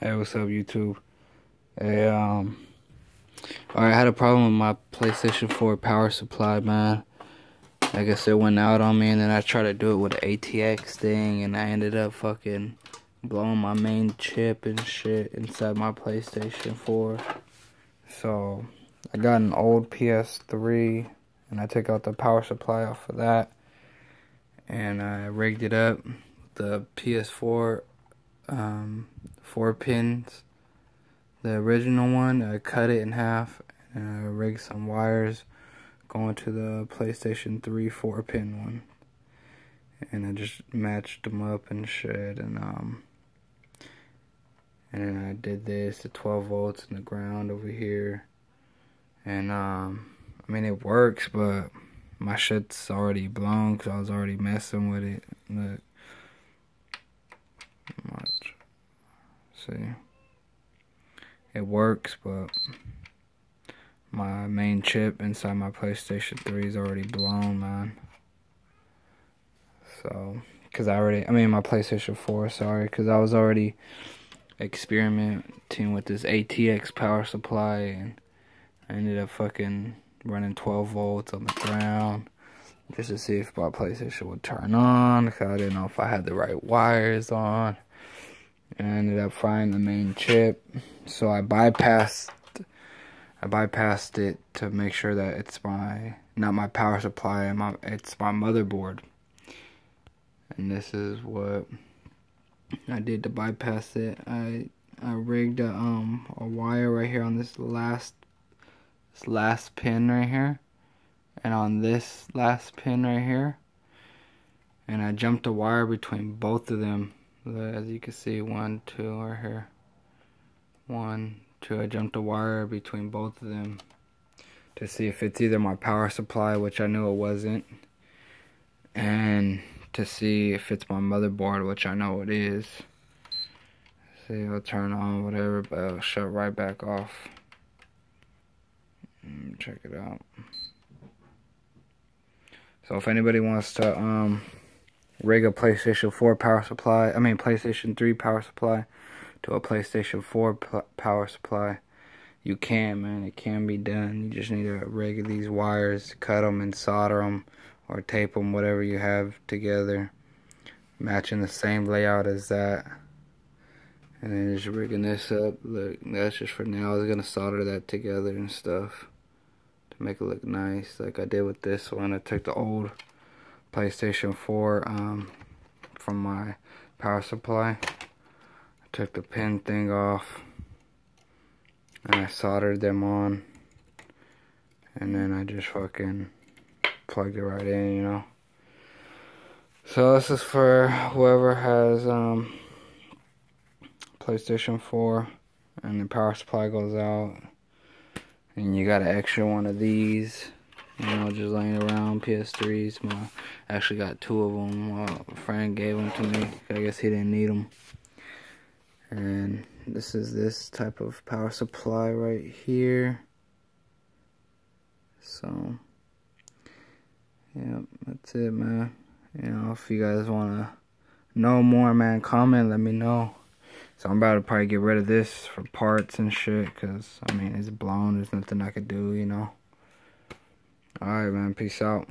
Hey, what's up, YouTube? Hey, um, I had a problem with my PlayStation 4 power supply, man. I guess it went out on me, and then I tried to do it with an ATX thing, and I ended up fucking blowing my main chip and shit inside my PlayStation 4. So, I got an old PS3, and I took out the power supply off of that, and I rigged it up. The PS4 um, four pins. The original one, I cut it in half and I rigged some wires going to the PlayStation 3 four pin one. And I just matched them up and shit and um and then I did this the 12 volts in the ground over here. And um I mean it works but my shit's already blown because I was already messing with it. Look. See. It works, but my main chip inside my PlayStation 3 is already blown, man. So, because I already, I mean, my PlayStation 4, sorry, because I was already experimenting with this ATX power supply, and I ended up fucking running 12 volts on the ground just to see if my PlayStation would turn on, because I didn't know if I had the right wires on and I ended up frying the main chip. So I bypassed I bypassed it to make sure that it's my not my power supply, my it's my motherboard. And this is what I did to bypass it. I I rigged a um a wire right here on this last this last pin right here and on this last pin right here and I jumped a wire between both of them as you can see one two right here. One two. I jumped a wire between both of them to see if it's either my power supply which I knew it wasn't and to see if it's my motherboard which I know it is. See it'll turn on whatever but it'll shut right back off. Check it out. So if anybody wants to um rig a PlayStation 4 power supply, I mean PlayStation 3 power supply to a PlayStation 4 power supply, you can, man. It can be done. You just need to rig these wires, cut them and solder them or tape them, whatever you have together, matching the same layout as that. And then just rigging this up. Look, that's just for now. I was going to solder that together and stuff to make it look nice like I did with this one. I took the old PlayStation 4 um, from my power supply. I took the pin thing off and I soldered them on and then I just fucking plugged it right in, you know. So this is for whoever has um, PlayStation 4 and the power supply goes out and you got an extra one of these you know, just laying around PS3s. My actually got two of them. a friend gave them to me. I guess he didn't need them. And this is this type of power supply right here. So, yeah, that's it, man. You know, if you guys want to know more, man, comment, let me know. So I'm about to probably get rid of this for parts and shit, because, I mean, it's blown. There's nothing I could do, you know. Alright, man. Peace out.